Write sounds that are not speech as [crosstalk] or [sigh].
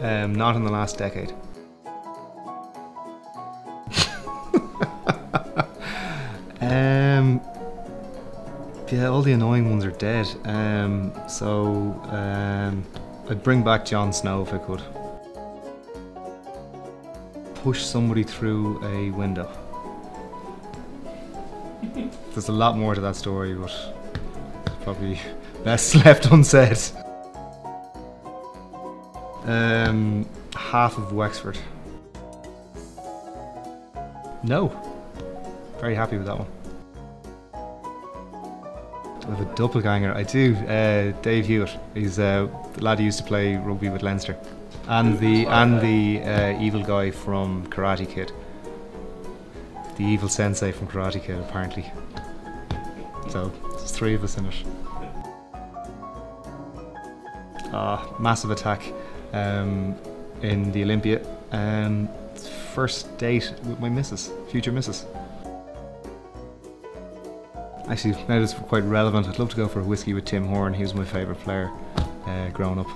Um, not in the last decade. um, yeah, all the annoying ones are dead. Um, so um, I'd bring back Jon Snow if I could. Push somebody through a window. There's a lot more to that story, but probably [laughs] best [laughs] left unsaid. Um, half of Wexford. No. Very happy with that one. I have a doppelganger. I do. Uh, Dave Hewitt. He's uh, the lad who used to play rugby with Leinster, and the and the uh, evil guy from Karate Kid. The evil sensei from Karate Kid, apparently. So there's three of us in it. Ah, massive attack um, in the Olympia. Um, first date with my missus, future missus. Actually, now that's quite relevant. I'd love to go for a whiskey with Tim Horan. He was my favourite player uh, growing up.